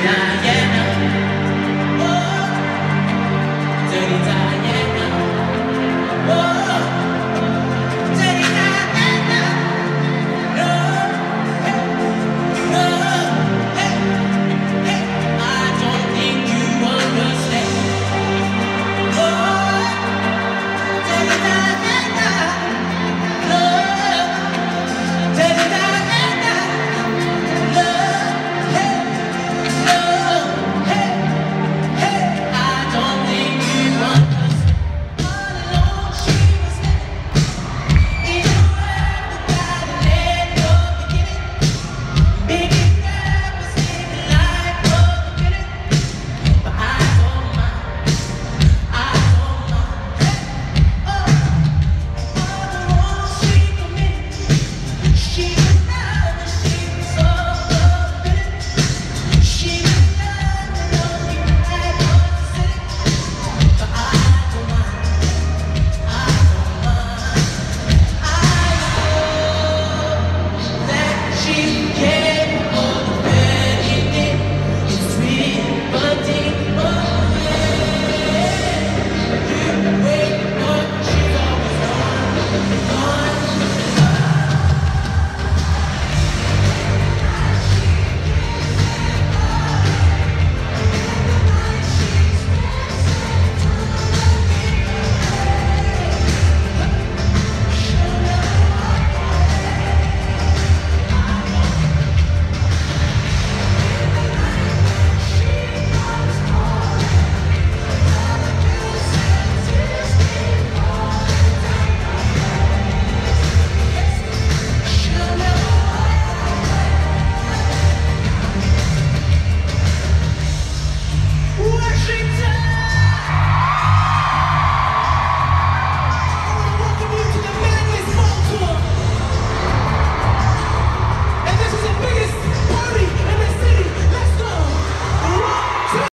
Yeah.